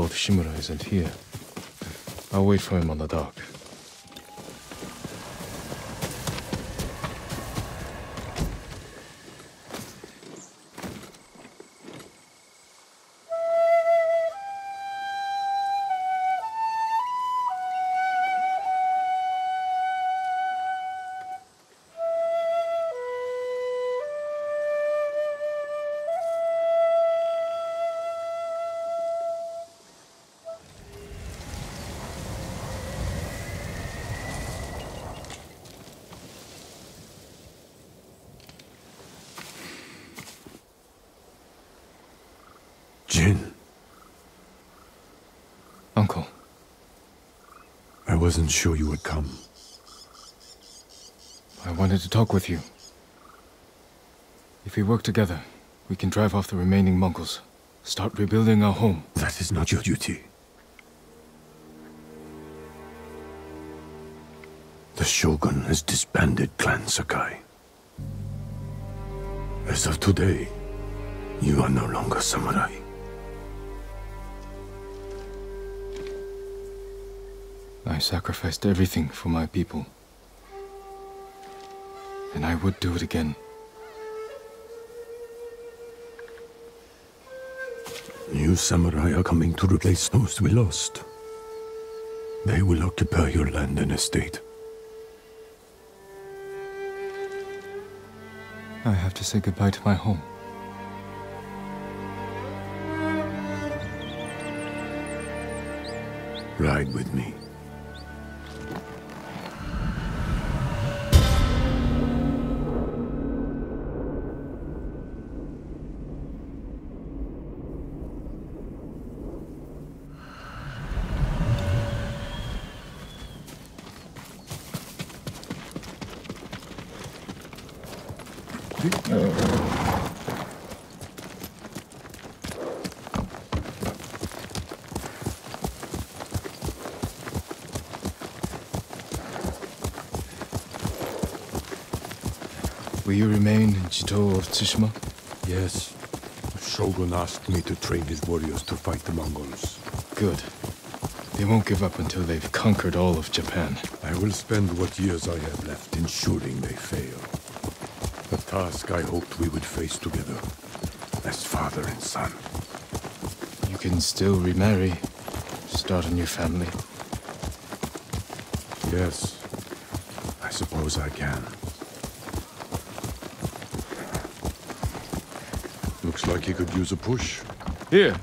Lord Shimura isn't here. I'll wait for him on the dock. Wasn't sure you would come. I wanted to talk with you. If we work together, we can drive off the remaining Mongols. Start rebuilding our home. That is not your duty. The Shogun has disbanded Clan Sakai. As of today, you are no longer samurai. Sacrificed everything for my people. And I would do it again. New samurai are coming to replace those we lost. They will occupy your land and estate. I have to say goodbye to my home. Ride with me. Will you remain in Jito of Tsushima? Yes. The Shogun asked me to train his warriors to fight the Mongols. Good. They won't give up until they've conquered all of Japan. I will spend what years I have left ensuring they fail. A task I hoped we would face together, as father and son. You can still remarry, start a new family. Yes, I suppose I can. Looks like he could use a push. Here,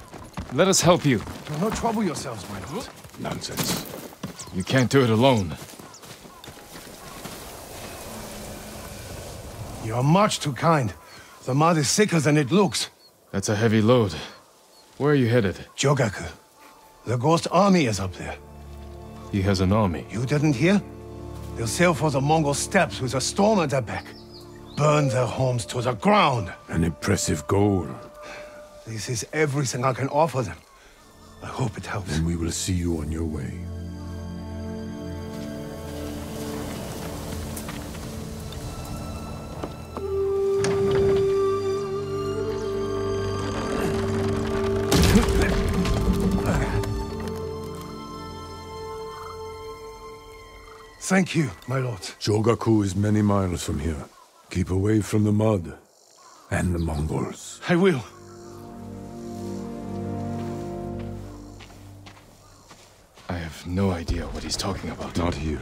let us help you. Do not trouble yourselves, my lord. Nonsense. You can't do it alone. You are much too kind. The mud is thicker than it looks. That's a heavy load. Where are you headed? Jogaku. The Ghost Army is up there. He has an army. You didn't hear? They'll sail for the Mongol steppes with a storm at their back. Burn their homes to the ground. An impressive goal. This is everything I can offer them. I hope it helps. Then we will see you on your way. Thank you, my lord. Jogaku is many miles from here. Keep away from the mud and the Mongols. I will. I have no idea what he's talking about. Not here.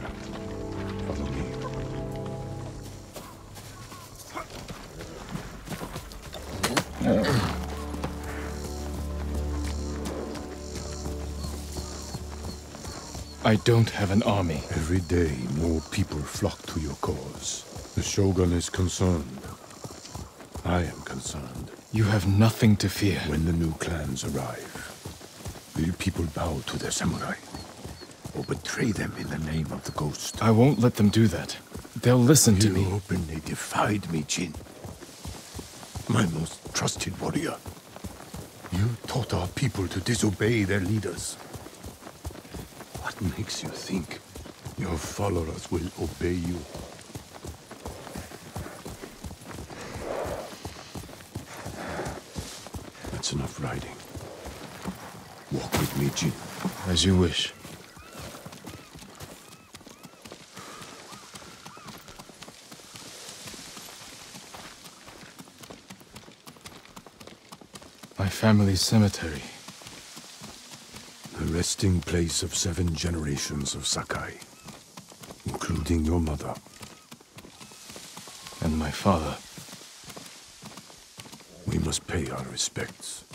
Follow me. I don't have an army. Every day, more people flock to your cause. The Shogun is concerned. I am concerned. You have nothing to fear. When the new clans arrive, will people bow to their samurai? or betray them in the name of the Ghost. I won't let them do that. They'll listen to me. You openly defied me, Jin. My most trusted warrior. You taught our people to disobey their leaders. What makes you think your followers will obey you? That's enough riding. Walk with me, Jin. As you wish. My family's cemetery. The resting place of seven generations of Sakai, including your mother. And my father. Must pay our respects.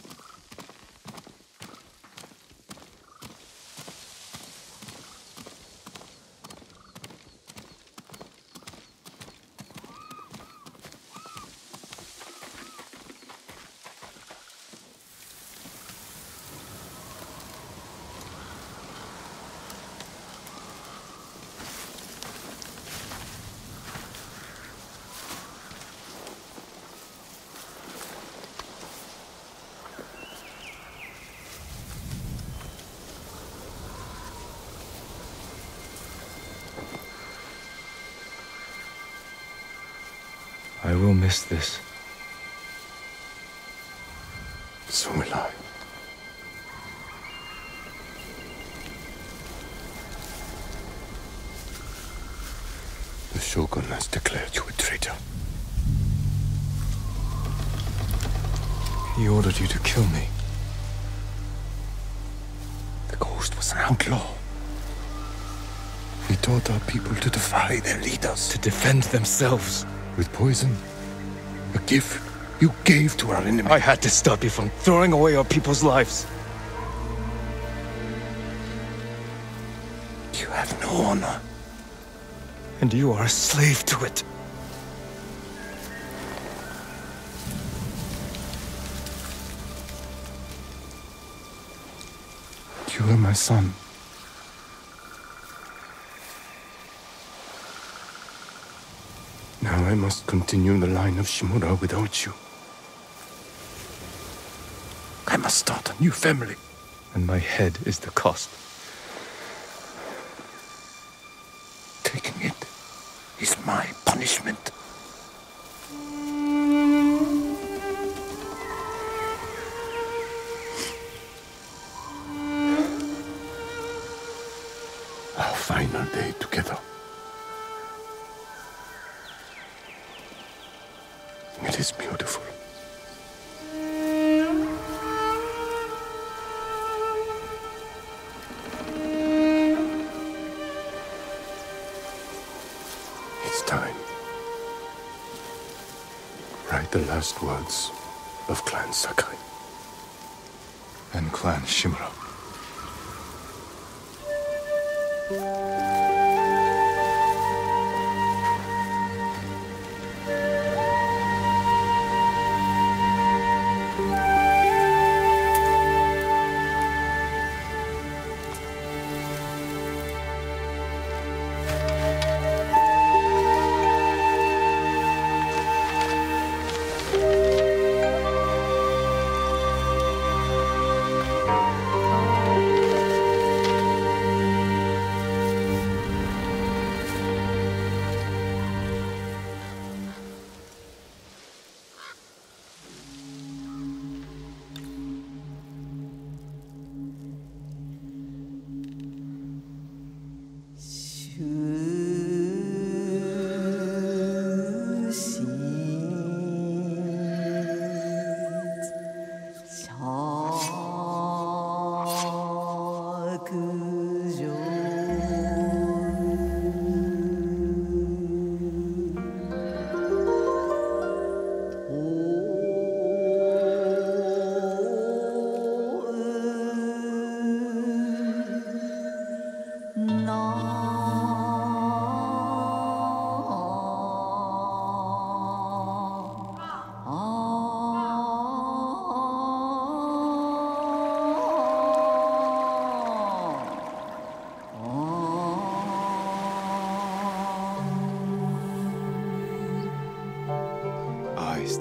I will miss this. So will I. The Shogun has declared you a traitor. He ordered you to kill me. The Ghost was an outlaw. He taught our people to defy their leaders. To defend themselves. With poison, a gift you gave to our enemy. I had to stop you from throwing away our people's lives. You have no honor. And you are a slave to it. You are my son. Now I must continue the line of Shimura without you. I must start a new family. And my head is the cost. Taking it is my punishment. Our final day together. Is beautiful. It's time. Write the last words of Clan Sakai. And Clan Shimura.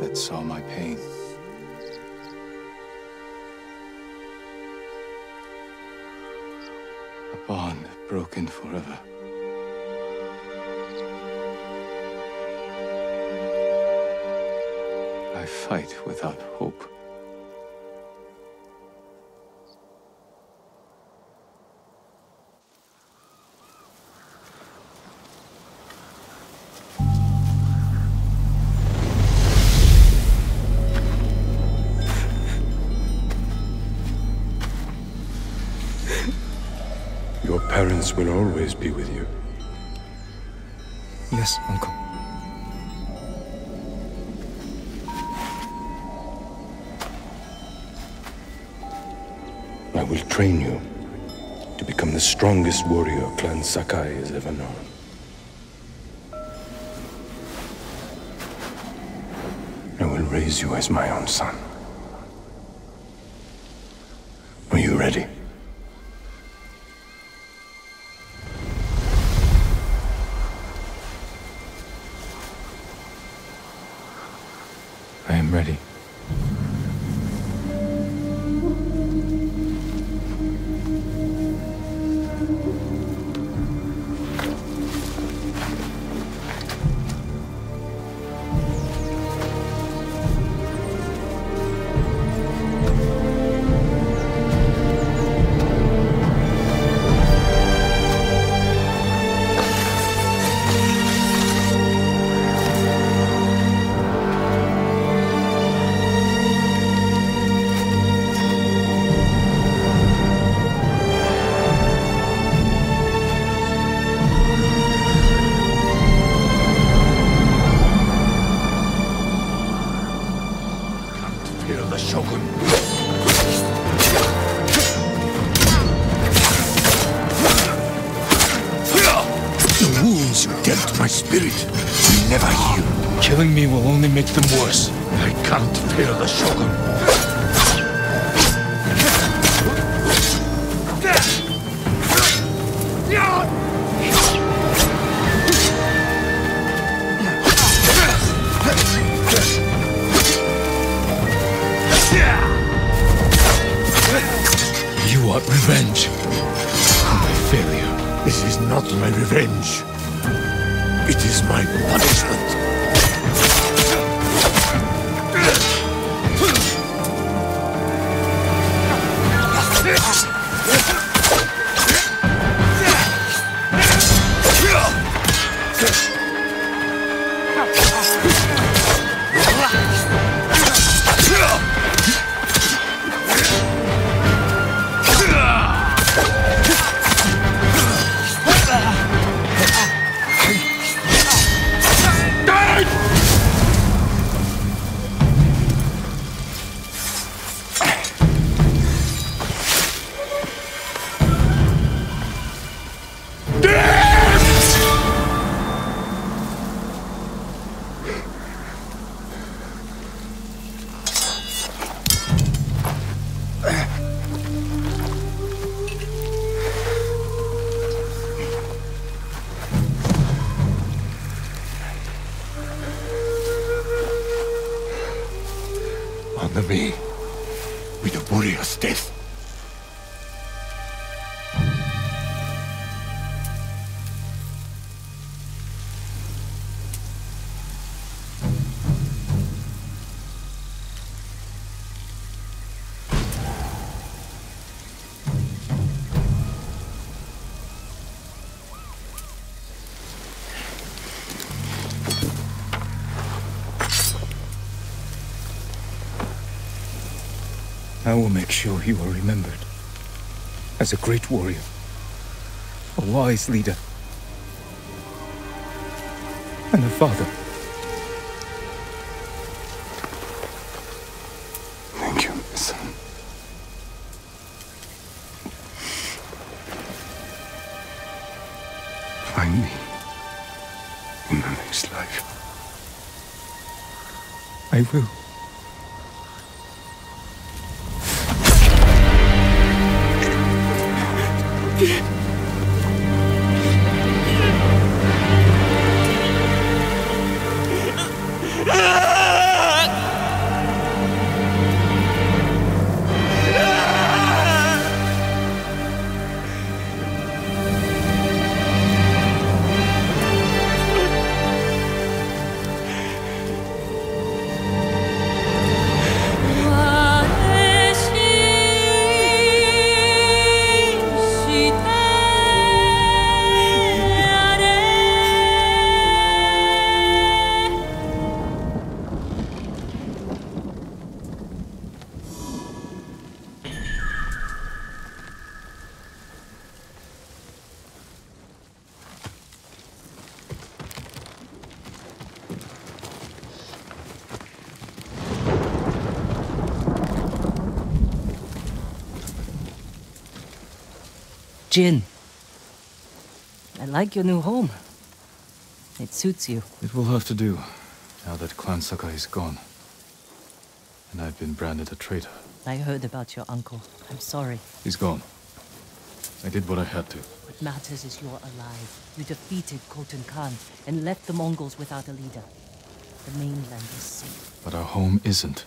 That saw my pain. A bond broken forever. I fight without hope. Parents will always be with you. Yes, Uncle. I will train you to become the strongest warrior Clan Sakai has ever known. I will raise you as my own son. Are you ready? Fear the Shogun. The wounds you dealt my spirit will never heal. Killing me will only make them worse. I can't fear the Shogun. Not my revenge. It is my punishment. With a warrior's death. I will make sure you are remembered as a great warrior, a wise leader, and a father. Thank you, son. Find me in the next life. I will. 你。Jin. I like your new home. It suits you. It will have to do, now that Clan Sakai is gone. And I've been branded a traitor. I heard about your uncle. I'm sorry. He's gone. I did what I had to. What matters is you're alive. You defeated Khotun Khan and left the Mongols without a leader. The mainland is safe. But our home isn't.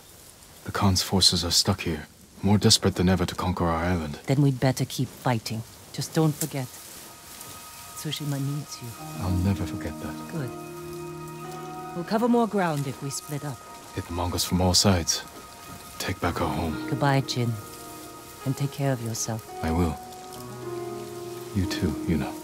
The Khan's forces are stuck here, more desperate than ever to conquer our island. Then we'd better keep fighting. Just don't forget. Tsushima needs you. I'll never forget that. Good. We'll cover more ground if we split up. Hit the Mongols from all sides. Take back our home. Goodbye, Jin. And take care of yourself. I will. You too, you know.